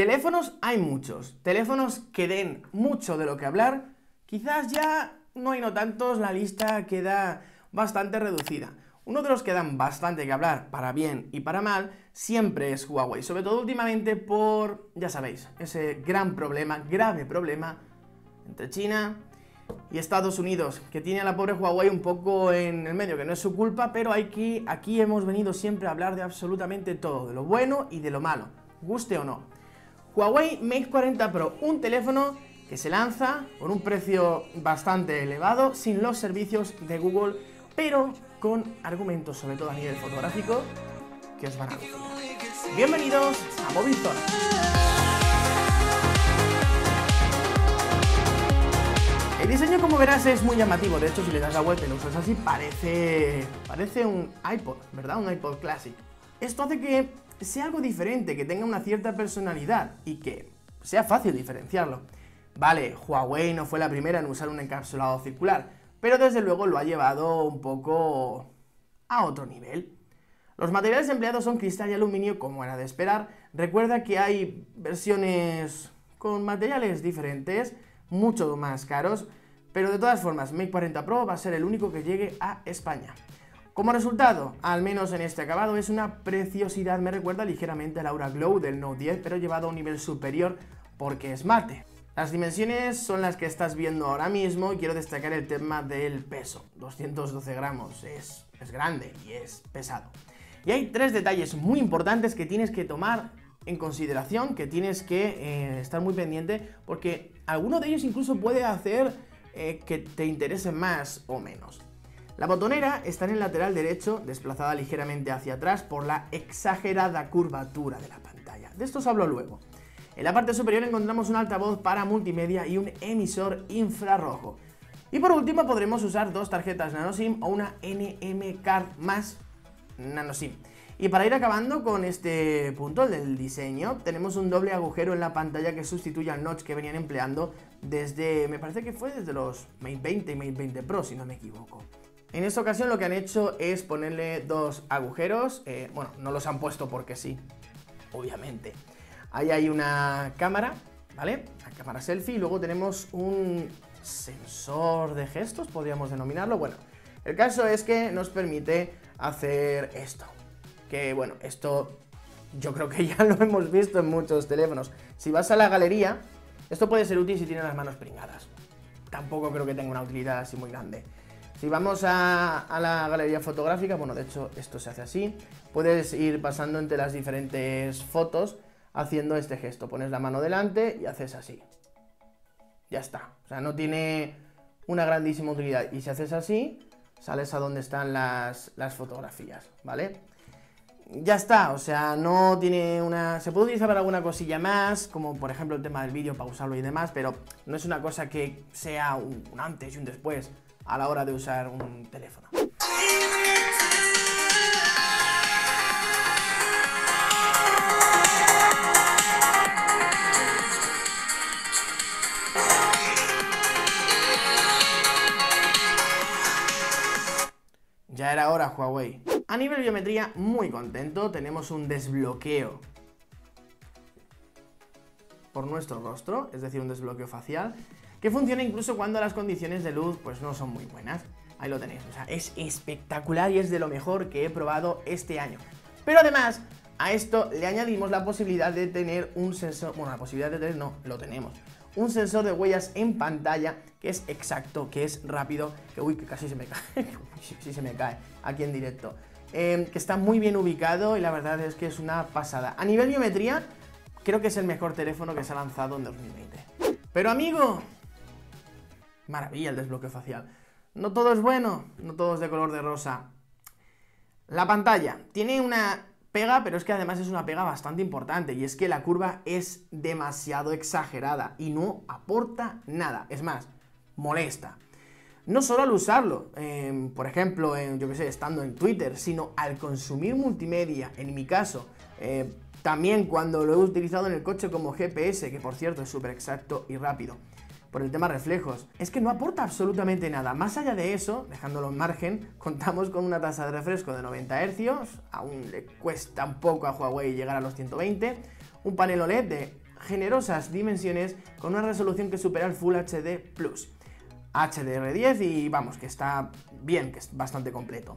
Teléfonos hay muchos, teléfonos que den mucho de lo que hablar, quizás ya no hay no tantos, la lista queda bastante reducida. Uno de los que dan bastante que hablar, para bien y para mal, siempre es Huawei, sobre todo últimamente por, ya sabéis, ese gran problema, grave problema entre China y Estados Unidos, que tiene a la pobre Huawei un poco en el medio, que no es su culpa, pero aquí, aquí hemos venido siempre a hablar de absolutamente todo, de lo bueno y de lo malo, guste o no. Huawei Mate 40 Pro, un teléfono que se lanza por un precio bastante elevado, sin los servicios de Google, pero con argumentos, sobre todo a nivel fotográfico, que os van a gustar. Bienvenidos a Movilzone. El diseño, como verás, es muy llamativo. De hecho, si le das la vuelta y lo usas así, parece, parece un iPod, ¿verdad? Un iPod Classic. Esto hace que sea algo diferente, que tenga una cierta personalidad y que sea fácil diferenciarlo. Vale, Huawei no fue la primera en usar un encapsulado circular, pero desde luego lo ha llevado un poco a otro nivel. Los materiales empleados son cristal y aluminio, como era de esperar. Recuerda que hay versiones con materiales diferentes, mucho más caros, pero de todas formas, Mate 40 Pro va a ser el único que llegue a España. Como resultado, al menos en este acabado, es una preciosidad, me recuerda ligeramente al Aura Glow del Note 10, pero llevado a un nivel superior porque es mate. Las dimensiones son las que estás viendo ahora mismo y quiero destacar el tema del peso. 212 gramos es, es grande y es pesado. Y hay tres detalles muy importantes que tienes que tomar en consideración, que tienes que eh, estar muy pendiente, porque alguno de ellos incluso puede hacer eh, que te interese más o menos. La botonera está en el lateral derecho, desplazada ligeramente hacia atrás por la exagerada curvatura de la pantalla. De esto os hablo luego. En la parte superior encontramos un altavoz para multimedia y un emisor infrarrojo. Y por último podremos usar dos tarjetas NanoSIM o una NM Card más NanoSIM. Y para ir acabando con este punto del diseño, tenemos un doble agujero en la pantalla que sustituye al notch que venían empleando desde, me parece que fue desde los Mate 20 y Mate 20 Pro, si no me equivoco. En esta ocasión lo que han hecho es ponerle dos agujeros, eh, bueno, no los han puesto porque sí, obviamente. Ahí hay una cámara, ¿vale? La cámara selfie y luego tenemos un sensor de gestos, podríamos denominarlo. Bueno, el caso es que nos permite hacer esto. Que bueno, esto yo creo que ya lo hemos visto en muchos teléfonos. Si vas a la galería, esto puede ser útil si tienes las manos pringadas. Tampoco creo que tenga una utilidad así muy grande. Si vamos a, la galería fotográfica, bueno, de hecho esto se hace así, puedes ir pasando entre las diferentes fotos haciendo este gesto. Pones la mano delante y haces así. Ya está. O sea, no tiene una grandísima utilidad. Y si haces así, sales a donde están las, las fotografías, ¿vale? Ya está, o sea, no tiene una... Se puede utilizar para alguna cosilla más, como por ejemplo el tema del vídeo, pausarlo y demás, pero no es una cosa que sea un, antes y un después a la hora de usar un teléfono. Ya era hora Huawei. A nivel biometría, muy contento, tenemos un desbloqueo por nuestro rostro, es decir, un desbloqueo facial, que funciona incluso cuando las condiciones de luz pues no son muy buenas. Ahí lo tenéis, o sea, es espectacular y es de lo mejor que he probado este año. Pero además, a esto le añadimos la posibilidad de tener un sensor, bueno, la posibilidad de tener, no, lo tenemos, un sensor de huellas en pantalla que es exacto, que es rápido, que uy, que casi se me cae, sí se me cae aquí en directo, em, que está muy bien ubicado y la verdad es que es una pasada. A nivel biometría, creo que es el mejor teléfono que se ha lanzado en 2020. Pero amigo, Maravilla el desbloqueo facial. No todo es bueno, no todo es de color de rosa. La pantalla tiene una pega, pero es que además es una pega bastante importante, y es que la curva es demasiado exagerada y no aporta nada. Es más, molesta. No solo al usarlo, em, por ejemplo, en, yo que sé, estando en Twitter, sino al consumir multimedia, en mi caso, eh, también cuando lo he utilizado en el coche como GPS, que por cierto es súper exacto y rápido por el tema reflejos. Es que no aporta absolutamente nada. Más allá de eso, dejándolo en margen, contamos con una tasa de refresco de 90 Hz, aún le cuesta un poco a Huawei llegar a los 120, un panel OLED de generosas dimensiones con una resolución que supera el Full HD Plus. HDR10 y vamos, que está bien, que es bastante completo.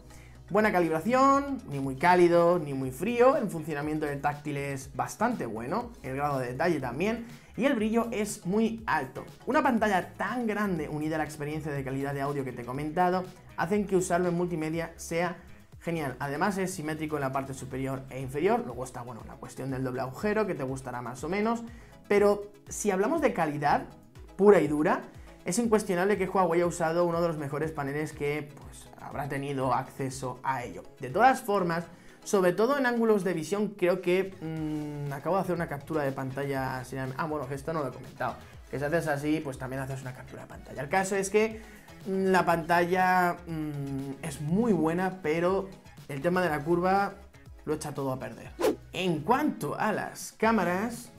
Buena calibración, ni muy cálido ni muy frío, el funcionamiento del táctil es bastante bueno, el grado de detalle también, y el brillo es muy alto. Una pantalla tan grande unida a la experiencia de calidad de audio que te he comentado, hacen que usarlo en multimedia sea genial. Además es simétrico en la parte superior e inferior, luego está, bueno, la cuestión del doble agujero, que te gustará más o menos, pero si hablamos de calidad pura y dura, es incuestionable que Huawei ha usado uno de los mejores paneles que pues, habrá tenido acceso a ello. De todas formas, sobre todo en ángulos de visión, creo que mm, acabo de hacer una captura de pantalla. Ah, bueno, esto no lo he comentado. Que si haces así, pues también haces una captura de pantalla. El caso es que mm, la pantalla mm, es muy buena, pero el tema de la curva lo echa todo a perder. En cuanto a las cámaras,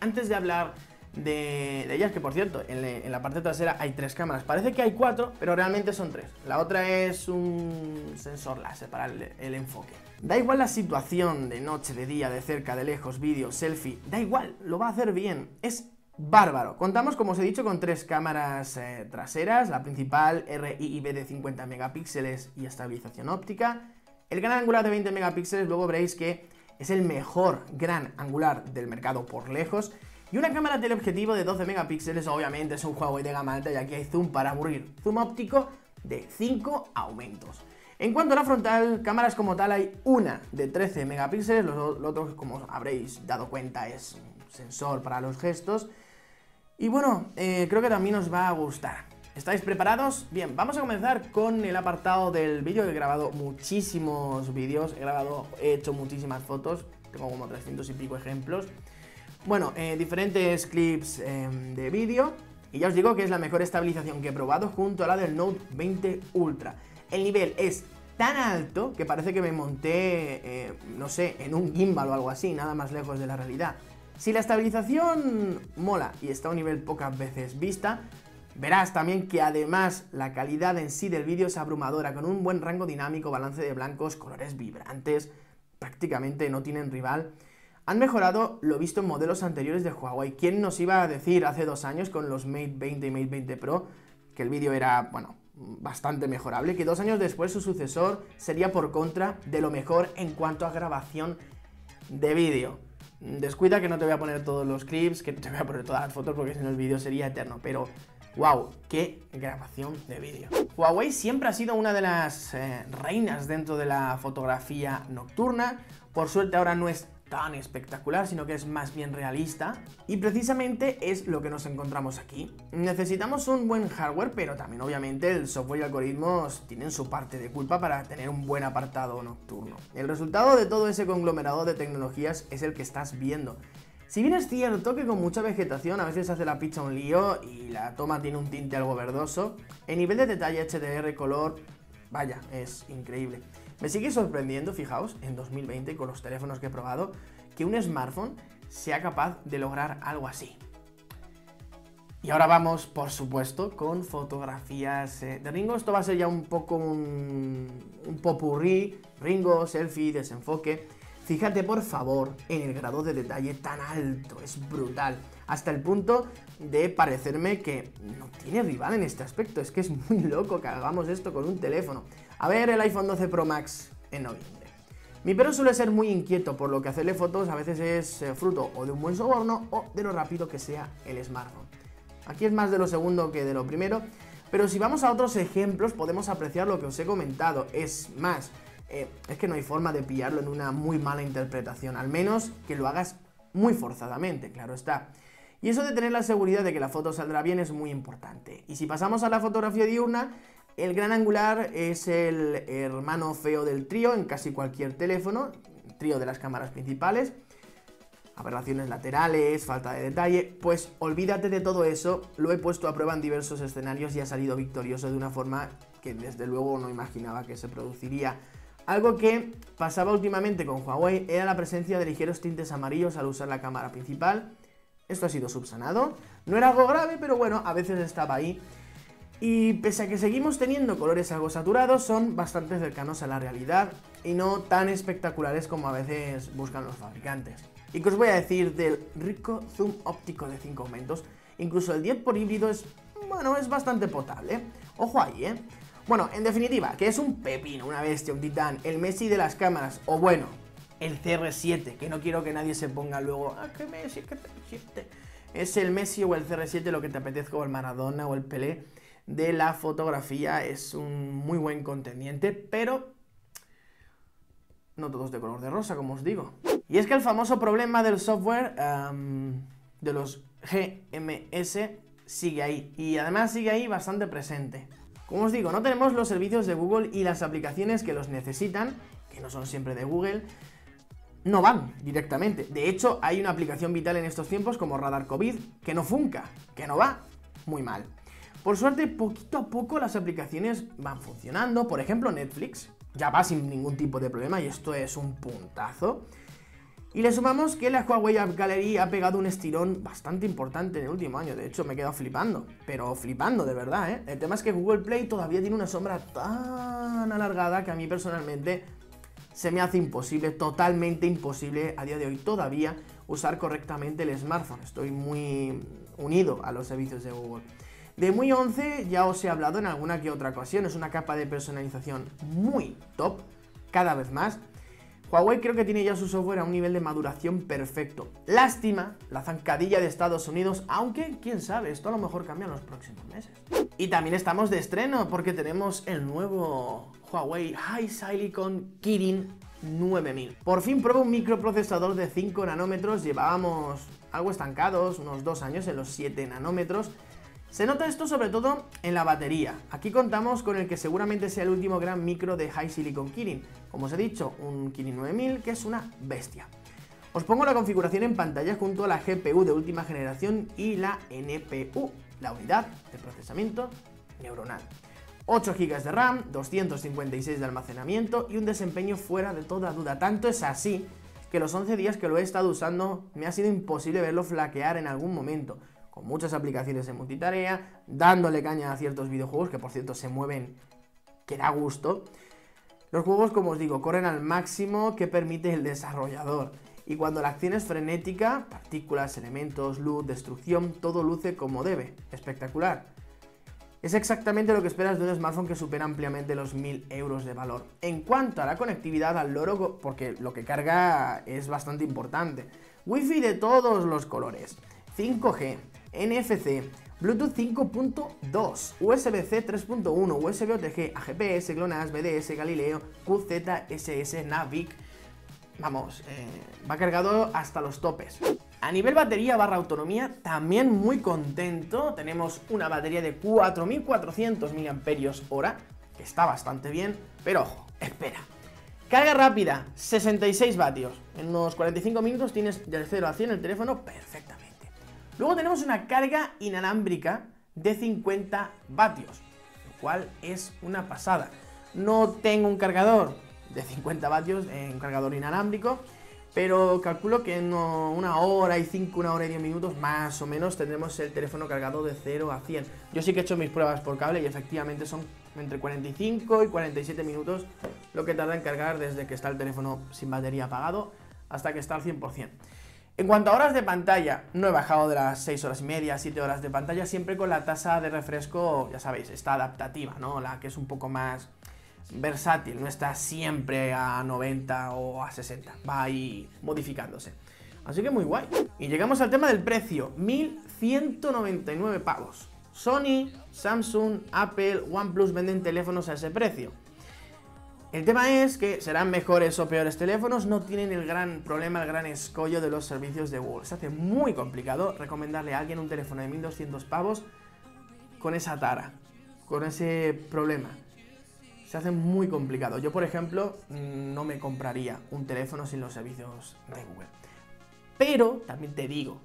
antes de hablar de, ellas, que por cierto, en, la parte trasera hay tres cámaras. Parece que hay cuatro, pero realmente son tres. La otra es un sensor láser para el, el enfoque. Da igual la situación de noche, de día, de cerca, de lejos, vídeo, selfie, da igual, lo va a hacer bien. Es bárbaro. Contamos, como os he dicho, con tres cámaras eh, traseras, la principal RIIB de 50 megapíxeles y estabilización óptica. El gran angular de 20 megapíxeles, luego veréis que es el mejor gran angular del mercado por lejos y una cámara teleobjetivo de 12 megapíxeles, obviamente es un Huawei de gama alta y aquí hay zoom para aburrir. Zoom óptico de 5 aumentos. En cuanto a la frontal, cámaras como tal hay una de 13 megapíxeles, los, otros como habréis dado cuenta es un sensor para los gestos. Y bueno, eh, creo que también os va a gustar. ¿Estáis preparados? Bien, vamos a comenzar con el apartado del vídeo. He grabado muchísimos vídeos, he grabado, he hecho muchísimas fotos, tengo como 300 y pico ejemplos. Bueno, eh, diferentes clips em, de vídeo. Y ya os digo que es la mejor estabilización que he probado junto a la del Note 20 Ultra. El nivel es tan alto que parece que me monté, eh, no sé, en un gimbal o algo así, nada más lejos de la realidad. Si la estabilización mola y está a un nivel pocas veces vista, verás también que además la calidad en sí del vídeo es abrumadora, con un buen rango dinámico, balance de blancos, colores vibrantes, prácticamente no tienen rival han mejorado lo visto en modelos anteriores de Huawei. ¿Quién nos iba a decir hace dos años con los Mate 20 y Mate 20 Pro que el vídeo era, bueno, bastante mejorable? Que dos años después su sucesor sería por contra de lo mejor en cuanto a grabación de vídeo. Descuida que no te voy a poner todos los clips, que te voy a poner todas las fotos porque si no el vídeo sería eterno, pero wow, qué grabación de vídeo. Huawei siempre ha sido una de las eh, reinas dentro de la fotografía nocturna, por suerte ahora no es tan espectacular, sino que es más bien realista. Y precisamente es lo que nos encontramos aquí. Necesitamos un buen hardware, pero también obviamente el software y algoritmos tienen su parte de culpa para tener un buen apartado nocturno. El resultado de todo ese conglomerado de tecnologías es el que estás viendo. Si bien es cierto que con mucha vegetación a veces hace la pizza un lío y la toma tiene un tinte algo verdoso, el nivel de detalle HDR color, vaya, es increíble. Me sigue sorprendiendo, fijaos, en 2020 con los teléfonos que he probado, que un smartphone sea capaz de lograr algo así. Y ahora vamos, por supuesto, con fotografías eh, de Ringo. Esto va a ser ya un poco un, un popurrí, Ringo, selfie, desenfoque. Fíjate por favor en el grado de detalle tan alto, es brutal. Hasta el punto de parecerme que no tiene rival en este aspecto. Es que es muy loco que hagamos esto con un teléfono. A ver el iPhone 12 Pro Max en noviembre. Mi perro suele ser muy inquieto, por lo que hacerle fotos a veces es eh, fruto o de un buen soborno o de lo rápido que sea el smartphone. Aquí es más de lo segundo que de lo primero, pero si vamos a otros ejemplos podemos apreciar lo que os he comentado. Es más, eh, es que no hay forma de pillarlo en una muy mala interpretación, al menos que lo hagas muy forzadamente, claro está. Y eso de tener la seguridad de que la foto saldrá bien es muy importante. Y si pasamos a la fotografía diurna, el gran angular es el hermano feo del trío en casi cualquier teléfono, trío de las cámaras principales. Aberraciones laterales, falta de detalle, pues olvídate de todo eso, lo he puesto a prueba en diversos escenarios y ha salido victorioso de una forma que desde luego no imaginaba que se produciría. Algo que pasaba últimamente con Huawei era la presencia de ligeros tintes amarillos al usar la cámara principal. Esto ha sido subsanado. No era algo grave, pero bueno, a veces estaba ahí. Y pese a que seguimos teniendo colores algo saturados, son bastante cercanos a la realidad y no tan espectaculares como a veces buscan los fabricantes. ¿Y qué os voy a decir del rico zoom óptico de 5 aumentos? Incluso el 10 por híbrido es, bueno, es bastante potable. Ojo ahí, ¿eh? Bueno, en definitiva, que es un pepino, una bestia, un titán, el Messi de las cámaras, o bueno, el CR7, que no quiero que nadie se ponga luego, ah, que Messi, que CR7. Es el Messi o el CR7 lo que te apetezca, o el Maradona o el Pelé de la fotografía. Es un muy buen contendiente, pero no todos de color de rosa, como os digo. Y es que el famoso problema del software de los GMS sigue ahí, y además sigue ahí bastante presente. Como os digo, no tenemos los servicios de Google y las aplicaciones que los necesitan, que no son siempre de Google, no van directamente. De hecho, hay una aplicación vital en estos tiempos como Radar COVID que no funca, que no va muy mal. Por suerte, poquito a poco las aplicaciones van funcionando. Por ejemplo, Netflix ya va sin ningún tipo de problema y esto es un puntazo. Y le sumamos que la Huawei App Gallery ha pegado un estirón bastante importante en el último año. De hecho, me he quedado flipando. Pero flipando, de verdad, ¿eh? El tema es que Google Play todavía tiene una sombra tan alargada que a mí personalmente se me hace imposible, totalmente imposible a día de hoy todavía usar correctamente el smartphone. Estoy muy unido a los servicios de Google. De MUI 11 ya os he hablado en alguna que otra ocasión, es una capa de personalización muy top, cada vez más. Huawei creo que tiene ya su software a un nivel de maduración perfecto. Lástima la zancadilla de Estados Unidos, aunque quién sabe, esto a lo mejor cambia en los próximos meses. Y también estamos de estreno porque tenemos el nuevo Huawei High Silicon Kirin 9000. Por fin prueba un microprocesador de 5 nanómetros, llevábamos algo estancados, unos 2 años en los 7 nanómetros, se nota esto sobre todo en la batería. Aquí contamos con el que seguramente sea el último gran micro de High Silicon Kirin. Como os he dicho, un Kirin 9000 que es una bestia. Os pongo la configuración en pantalla junto a la GPU de última generación y la NPU, la unidad de procesamiento neuronal. 8 GB de RAM, 256 de almacenamiento y un desempeño fuera de toda duda. Tanto es así que los 11 días que lo he estado usando me ha sido imposible verlo flaquear en algún momento muchas aplicaciones en multitarea, dándole caña a ciertos videojuegos que por cierto se mueven que da gusto. Los juegos, como os digo, corren al máximo que permite el desarrollador. Y cuando la acción es frenética, partículas, elementos, luz, destrucción, todo luce como debe. Espectacular. Es exactamente lo que esperas de un smartphone que supera ampliamente los 1000 euros de valor. En cuanto a la conectividad al loro, porque lo que carga es bastante importante. Wi-Fi de todos los colores. 5G, NFC, Bluetooth 5.2, USB-C 3.1, USB OTG, AGPS, GLONASS, BDS, Galileo, QZSS, Navic. Vamos, eh, va cargado hasta los topes. A nivel batería barra autonomía, también muy contento. Tenemos una batería de 4400 mAh, que está bastante bien, pero ojo, espera. Carga rápida, 66 vatios. En unos 45 minutos tienes del 0 a 100 el teléfono perfectamente. Luego tenemos una carga inalámbrica de 50 vatios, lo cual es una pasada. No tengo un cargador de 50 vatios, eh, un cargador inalámbrico, pero calculo que en una hora y 5, una hora y 10 minutos más o menos tendremos el teléfono cargado de 0 a 100. Yo sí que he hecho mis pruebas por cable y efectivamente son entre 45 y 47 minutos lo que tarda en cargar desde que está el teléfono sin batería apagado hasta que está al 100%. En cuanto a horas de pantalla, no he bajado de las 6 horas y media, 7 horas de pantalla, siempre con la tasa de refresco, ya sabéis, está adaptativa, ¿no? La que es un poco más versátil, no está siempre a 90 o a 60, va ahí modificándose. Así que muy guay. Y llegamos al tema del precio, 1199 pavos. Sony, Samsung, Apple, OnePlus venden teléfonos a ese precio. El tema es que serán mejores o peores teléfonos, no tienen el gran problema, el gran escollo de los servicios de Google. Se hace muy complicado recomendarle a alguien un teléfono de 1200 pavos con esa tara, con ese problema. Se hace muy complicado. Yo, por ejemplo, mm, no me compraría un teléfono sin los servicios de Google. Pero también te digo,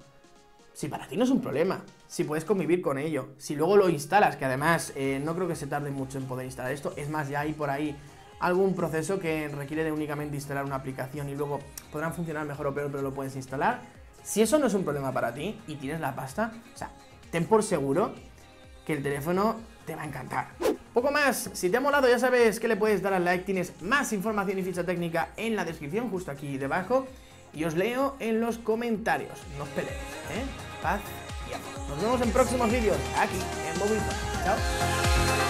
si para ti no es un problema, si puedes convivir con ello, si luego lo instalas, que además eh, no creo que se tarde mucho en poder instalar esto, es más, ya hay por ahí algún proceso que requiere de únicamente instalar una aplicación y luego podrán funcionar mejor o peor, pero lo puedes instalar. Si eso no es un problema para ti y tienes la pasta, o sea, ten por seguro que el teléfono te va a encantar. Poco más, si te ha molado ya sabes que le puedes dar al like, tienes más información y ficha técnica en la descripción justo aquí debajo. y os leo en los comentarios. No os peleéis, ¿eh? Paz y amor. Nos vemos en próximos vídeos aquí en Mobile. Chao.